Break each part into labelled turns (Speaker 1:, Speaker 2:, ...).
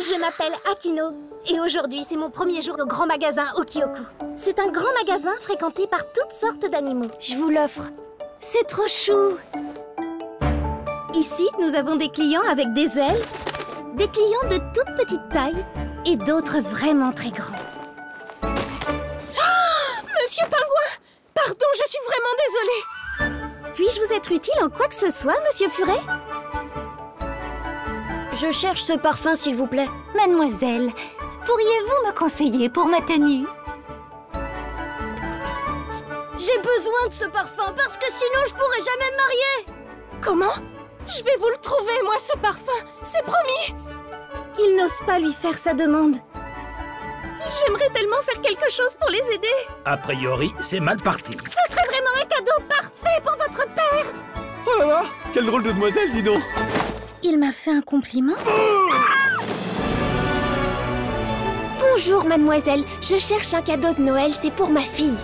Speaker 1: Je m'appelle Akino et aujourd'hui c'est mon premier jour au grand magasin Okioku. C'est un grand magasin fréquenté par toutes sortes d'animaux.
Speaker 2: Je vous l'offre.
Speaker 1: C'est trop chou Ici, nous avons des clients avec des ailes, des clients de toute petite taille et d'autres vraiment très grands. Monsieur Pingouin Pardon, je suis vraiment désolée Puis-je vous être utile en quoi que ce soit, Monsieur Furet?
Speaker 2: Je cherche ce parfum, s'il vous plaît.
Speaker 3: Mademoiselle, pourriez-vous me conseiller pour ma tenue?
Speaker 2: J'ai besoin de ce parfum parce que sinon je pourrais jamais me marier.
Speaker 1: Comment? Je vais vous le trouver, moi, ce parfum. C'est promis! Il n'ose pas lui faire sa demande. J'aimerais tellement faire quelque chose pour les aider.
Speaker 4: A priori, c'est mal parti.
Speaker 1: Ce serait vraiment un cadeau parfait pour votre père.
Speaker 5: Oh là là Quelle drôle de demoiselle, dis donc
Speaker 1: Il m'a fait un compliment
Speaker 2: Bonjour, mademoiselle. Je cherche un cadeau de Noël, c'est pour ma fille.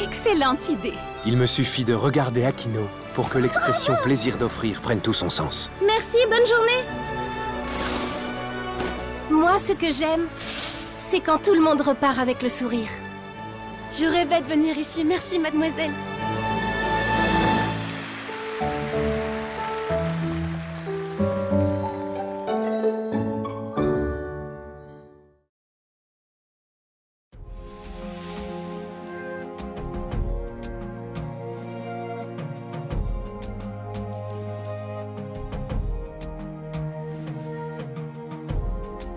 Speaker 3: Excellente idée
Speaker 6: Il me suffit de regarder Akino pour que l'expression plaisir d'offrir prenne tout son sens.
Speaker 1: Merci, bonne journée Moi, ce que j'aime, c'est quand tout le monde repart avec le sourire.
Speaker 2: Je rêvais de venir ici, merci, mademoiselle.